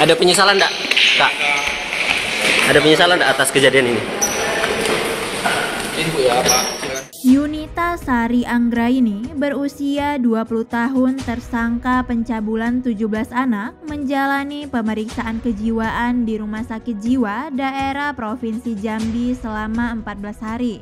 Ada penyesalan enggak, Kak? Ada penyesalan enggak atas kejadian ini? Ini Bu ya, Pak. Yunita Sari Anggraini berusia 20 tahun tersangka pencabulan 17 anak menjalani pemeriksaan kejiwaan di Rumah Sakit Jiwa daerah Provinsi Jambi selama 14 hari.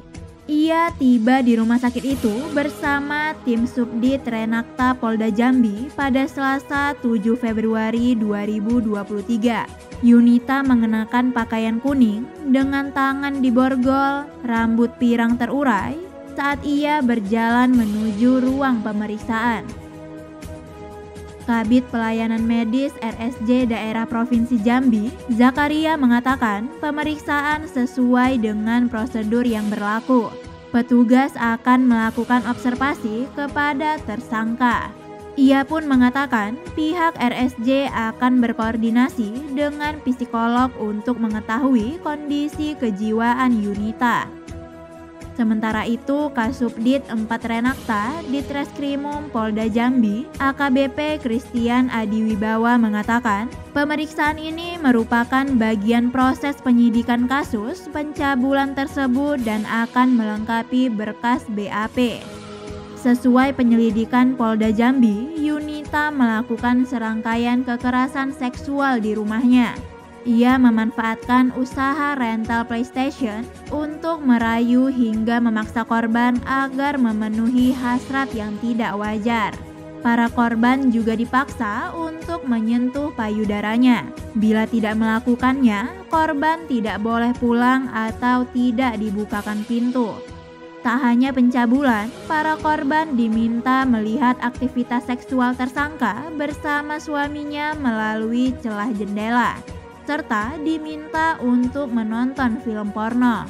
Ia tiba di rumah sakit itu bersama tim Subdit Renakta Polda Jambi pada Selasa 7 Februari 2023. Yunita mengenakan pakaian kuning dengan tangan di borgol, rambut pirang terurai saat ia berjalan menuju ruang pemeriksaan. Kabit Pelayanan Medis RSJ Daerah Provinsi Jambi, Zakaria mengatakan pemeriksaan sesuai dengan prosedur yang berlaku. Petugas akan melakukan observasi kepada tersangka. Ia pun mengatakan pihak RSJ akan berkoordinasi dengan psikolog untuk mengetahui kondisi kejiwaan Yunita. Sementara itu, Kasubdit 4 Renakta di Treskrimum Polda Jambi, AKBP Christian Adiwibawa mengatakan, pemeriksaan ini merupakan bagian proses penyidikan kasus pencabulan tersebut dan akan melengkapi berkas BAP. Sesuai penyelidikan Polda Jambi, Yunita melakukan serangkaian kekerasan seksual di rumahnya. Ia memanfaatkan usaha rental PlayStation untuk merayu hingga memaksa korban agar memenuhi hasrat yang tidak wajar. Para korban juga dipaksa untuk menyentuh payudaranya. Bila tidak melakukannya, korban tidak boleh pulang atau tidak dibukakan pintu. Tak hanya pencabulan, para korban diminta melihat aktivitas seksual tersangka bersama suaminya melalui celah jendela serta diminta untuk menonton film porno.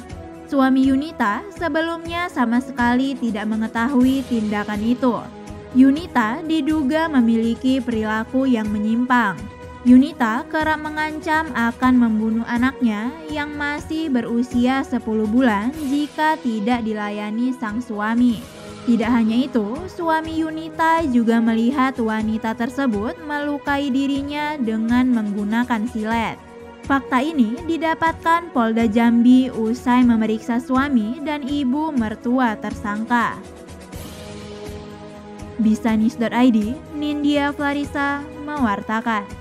Suami Yunita sebelumnya sama sekali tidak mengetahui tindakan itu. Yunita diduga memiliki perilaku yang menyimpang. Yunita kerap mengancam akan membunuh anaknya yang masih berusia 10 bulan jika tidak dilayani sang suami. Tidak hanya itu, suami Yunita juga melihat wanita tersebut melukai dirinya dengan menggunakan silet. Fakta ini didapatkan Polda Jambi usai memeriksa suami dan ibu mertua tersangka. Bisanis.id, Nindya Flarisa mewartakan.